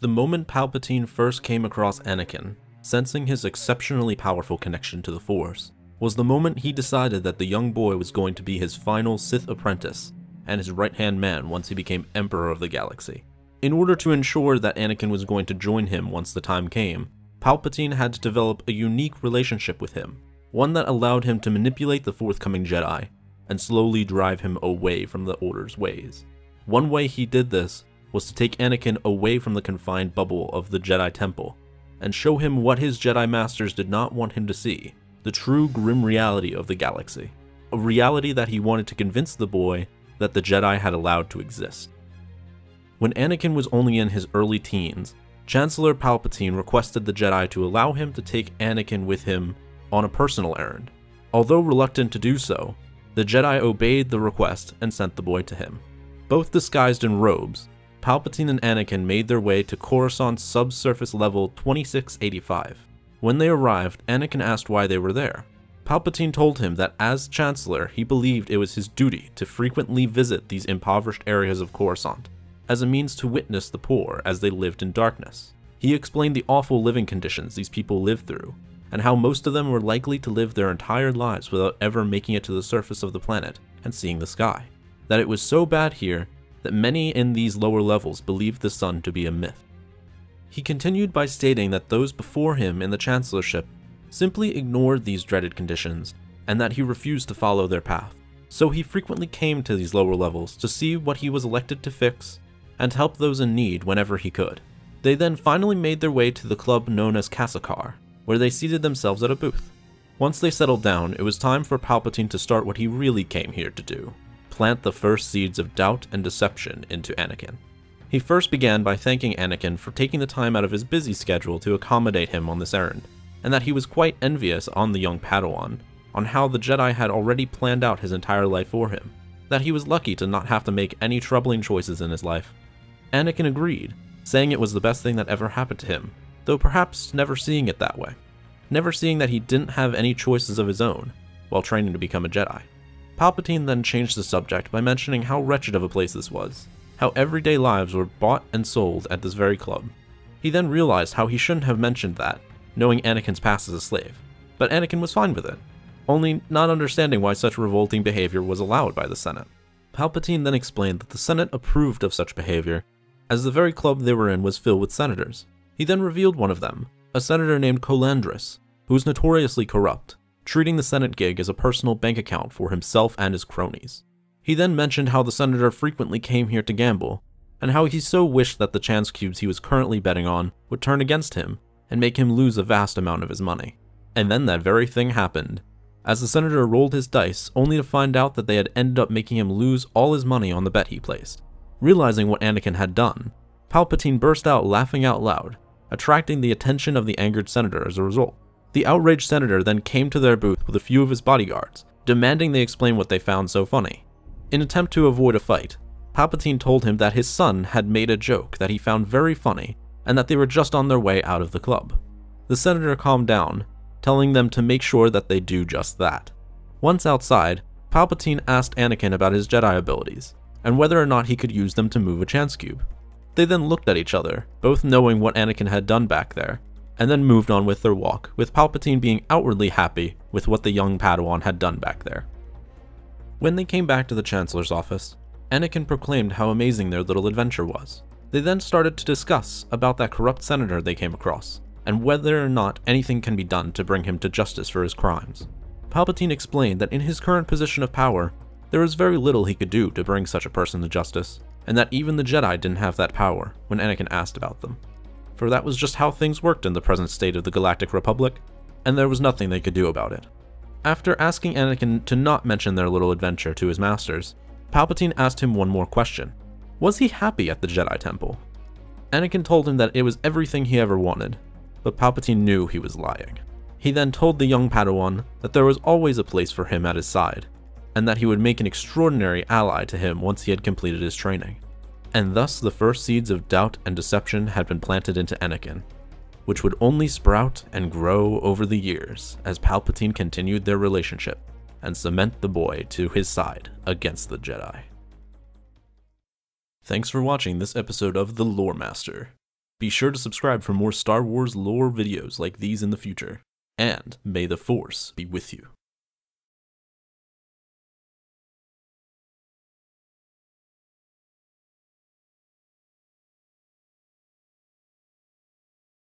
The moment Palpatine first came across Anakin, sensing his exceptionally powerful connection to the Force, was the moment he decided that the young boy was going to be his final Sith apprentice and his right-hand man once he became Emperor of the Galaxy. In order to ensure that Anakin was going to join him once the time came, Palpatine had to develop a unique relationship with him, one that allowed him to manipulate the forthcoming Jedi and slowly drive him away from the Order's ways. One way he did this was to take Anakin away from the confined bubble of the Jedi Temple and show him what his Jedi Masters did not want him to see the true grim reality of the galaxy. A reality that he wanted to convince the boy that the Jedi had allowed to exist. When Anakin was only in his early teens, Chancellor Palpatine requested the Jedi to allow him to take Anakin with him on a personal errand. Although reluctant to do so, the Jedi obeyed the request and sent the boy to him. Both disguised in robes, Palpatine and Anakin made their way to Coruscant's subsurface level 2685. When they arrived, Anakin asked why they were there. Palpatine told him that as Chancellor, he believed it was his duty to frequently visit these impoverished areas of Coruscant, as a means to witness the poor as they lived in darkness. He explained the awful living conditions these people lived through, and how most of them were likely to live their entire lives without ever making it to the surface of the planet and seeing the sky. That it was so bad here that many in these lower levels believed the sun to be a myth. He continued by stating that those before him in the Chancellorship simply ignored these dreaded conditions, and that he refused to follow their path. So he frequently came to these lower levels to see what he was elected to fix, and help those in need whenever he could. They then finally made their way to the club known as Kassakar, where they seated themselves at a booth. Once they settled down, it was time for Palpatine to start what he really came here to do plant the first seeds of doubt and deception into Anakin. He first began by thanking Anakin for taking the time out of his busy schedule to accommodate him on this errand, and that he was quite envious on the young Padawan, on how the Jedi had already planned out his entire life for him, that he was lucky to not have to make any troubling choices in his life. Anakin agreed, saying it was the best thing that ever happened to him, though perhaps never seeing it that way. Never seeing that he didn't have any choices of his own while training to become a Jedi. Palpatine then changed the subject by mentioning how wretched of a place this was, how everyday lives were bought and sold at this very club. He then realized how he shouldn't have mentioned that, knowing Anakin's past as a slave, but Anakin was fine with it, only not understanding why such revolting behavior was allowed by the Senate. Palpatine then explained that the Senate approved of such behavior, as the very club they were in was filled with senators. He then revealed one of them, a senator named Colandris, who was notoriously corrupt, treating the Senate gig as a personal bank account for himself and his cronies. He then mentioned how the senator frequently came here to gamble, and how he so wished that the chance cubes he was currently betting on would turn against him and make him lose a vast amount of his money. And then that very thing happened, as the senator rolled his dice only to find out that they had ended up making him lose all his money on the bet he placed. Realizing what Anakin had done, Palpatine burst out laughing out loud, attracting the attention of the angered senator as a result. The outraged senator then came to their booth with a few of his bodyguards, demanding they explain what they found so funny. In attempt to avoid a fight, Palpatine told him that his son had made a joke that he found very funny and that they were just on their way out of the club. The senator calmed down, telling them to make sure that they do just that. Once outside, Palpatine asked Anakin about his Jedi abilities, and whether or not he could use them to move a chance cube. They then looked at each other, both knowing what Anakin had done back there, and then moved on with their walk, with Palpatine being outwardly happy with what the young Padawan had done back there. When they came back to the Chancellor's office, Anakin proclaimed how amazing their little adventure was. They then started to discuss about that corrupt senator they came across, and whether or not anything can be done to bring him to justice for his crimes. Palpatine explained that in his current position of power, there was very little he could do to bring such a person to justice, and that even the Jedi didn't have that power when Anakin asked about them for that was just how things worked in the present state of the Galactic Republic, and there was nothing they could do about it. After asking Anakin to not mention their little adventure to his masters, Palpatine asked him one more question. Was he happy at the Jedi Temple? Anakin told him that it was everything he ever wanted, but Palpatine knew he was lying. He then told the young Padawan that there was always a place for him at his side, and that he would make an extraordinary ally to him once he had completed his training and thus the first seeds of doubt and deception had been planted into Anakin, which would only sprout and grow over the years as Palpatine continued their relationship and cement the boy to his side against the Jedi. Thanks for watching this episode of The Lore Master. Be sure to subscribe for more Star Wars lore videos like these in the future. And may the Force be with you.